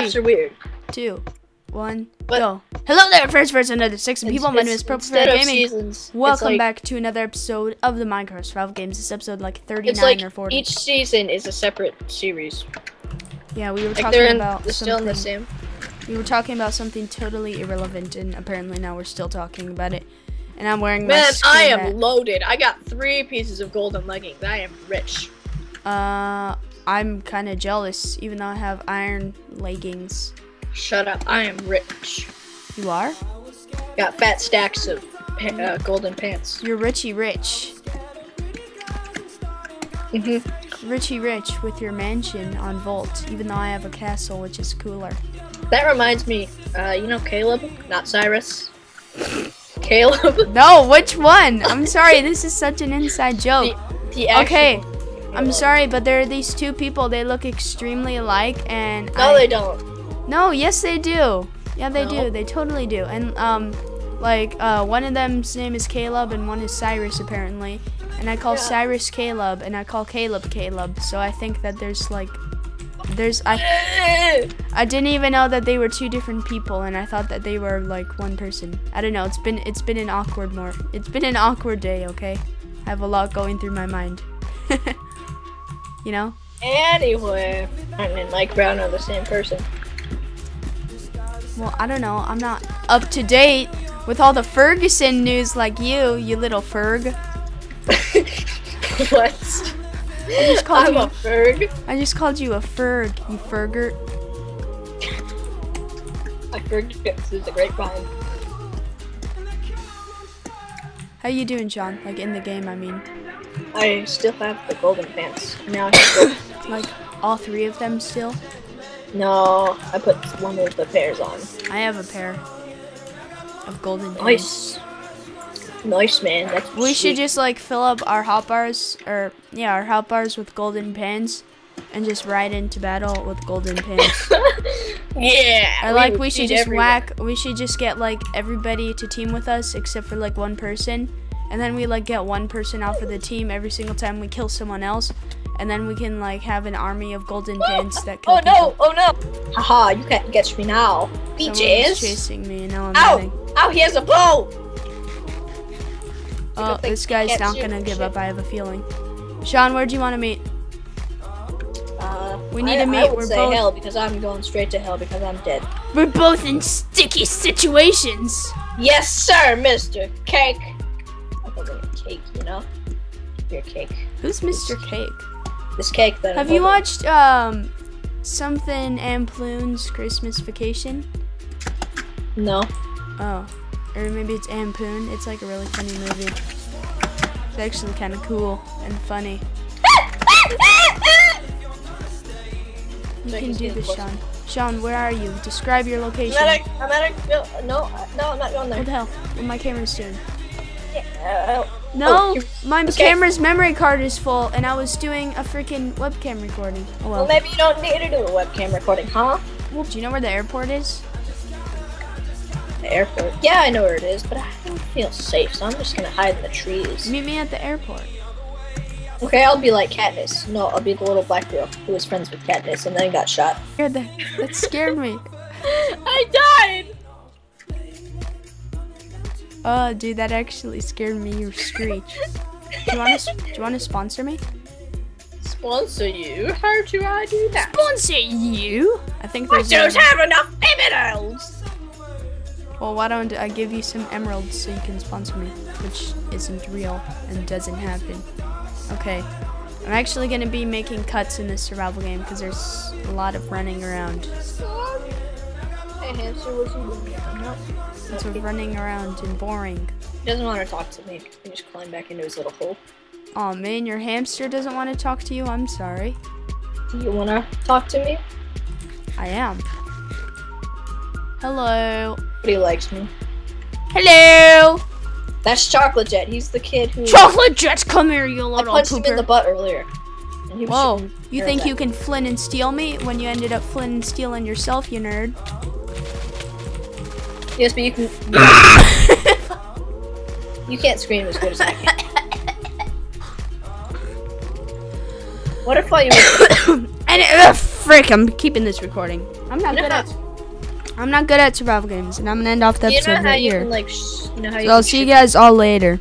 Apps are weird. two, one, But- go. Hello there, first person of the six and people. My name is Purple instead Gaming. seasons, Welcome like- back to another episode of the Minecraft Survival Games. This episode like 39 like or 40. each season is a separate series. yeah, we were Like talking in, about still in the something. same. We were talking about something totally irrelevant, and apparently now we're still talking about it. And I'm wearing my Man, I am hat. loaded. I got three pieces of golden leggings. I am rich. Uh, I'm kind of jealous, even though I have iron leggings. Shut up. I am rich. You are? Got fat stacks of pa- uh, golden pants. You're Richie Rich. hmm Richie Rich with your mansion on Volt, even though I have a castle, which is cooler. That reminds me. Uh, you know Caleb, not Cyrus. Caleb. No, which one? I'm sorry, this is such an inside joke. The, the Okay, I'm sorry, but there are these two people. They look extremely alike, and No, I- they don't. No, yes they do. Yeah, they No. do. They totally do. And um, like uh, one of them's name is Caleb, and one is Cyrus apparently. And I call Yeah. Cyrus Caleb, and I call Caleb Caleb. So I think that there's like, there's I I didn't even know that they were two different people, and I thought that they were like one person. I don't know. It's been it's been an awkward more. It's been an awkward day. Okay, I have a lot going through my mind. you know. Anyway, Martin and Mike Brown are the same person. Well, I don't know. I'm not up to date with all the Ferguson news like you, you little Ferg. what? I just called I'm you. a Ferg. I just called you a Ferg, you Fergert. I forget through the grapevine. How you doing, Sean? Like in the game, I mean. I still have the golden pants. Now I have gold- Like all three of them still. No, I put one of the pairs on. I have a pair of golden pants. Nice. Nice, man. That's We should just like fill up our hot bars, or yeah, our hot bars with golden pants and just ride into battle with golden pants. yeah. Or like would we should just everyone. whack. We should just get like everybody to team with us except for like one person, and then we like get one person out for the team every single time we kill someone else, and then we can like have an army of golden pants that kill Oh no! people. Oh no! Haha! You can't catch me now, BJs. chasing me, and now I'm Ow! running. Ow! He has a bow. Oh, this guy's can't gonna give shit. up. I have a feeling. Sean, where do you want to meet? Uh, We need I, to I meet, would we're say both- hell because I'm going straight to hell because I'm dead. We're both in sticky situations. Yes, sir, Mr. Cake. I call it cake, you know. Your cake. Who's Mr. Cake? This cake that. Have I'm you holding. watched um something Amploon's Christmas Vacation? No. Oh, or maybe it's Ampoon. It's like a really funny movie. It's actually kind of cool and funny. You can do this. Sean. Sean, where are you? Describe your location. I'm at a, I'm at a, no, no, I'm not going there. What the hell? What my camera's doing? Uh, No, Oh, my okay. camera's memory card is full, and I was doing a freaking webcam recording. Oh well, well. maybe you don't need to do a webcam recording, huh? Well, Do you know where the airport is? The airport. Yeah, I know where it is, but I don't feel safe, so I'm just gonna hide in the trees. Meet me at the airport. Okay, I'll be like Katniss. No, I'll be the little black girl who was friends with Katniss and then got shot. That scared me. I died! Oh, dude, that actually scared me. You screech. Do you want to? Do you want to sponsor me? Sponsor you? How do I do that? Sponsor you? I think I there's. don't a- have enough emeralds! Well, why don't I give you some emeralds so you can sponsor me, which isn't real and doesn't happen. Okay. I'm actually gonna be making cuts in this survival game because there's a lot of running around. Hey, hamster, what's you doing? Lots of running around and boring. He doesn't want to talk to me. He just climb back into his little hole. Oh man, your hamster doesn't want to talk to you. I'm sorry. Do you want to talk to me? I am. Hello. But he likes me. Hello. That's Chocolate Jet. He's the kid who Chocolate Jets, come here, you little I punched him in the butt earlier. And he was Whoa, you think you can flint and steal me when you ended up flint and stealing yourself, you nerd? Me. Yes, but you can. You can't scream as good as I can. What if I was and uh, frick, I'm keeping this recording. I'm not You good at. I'm not good at survival games, and I'm gonna end off the you episode right here. can like, you know how you So I'll see you guys all later.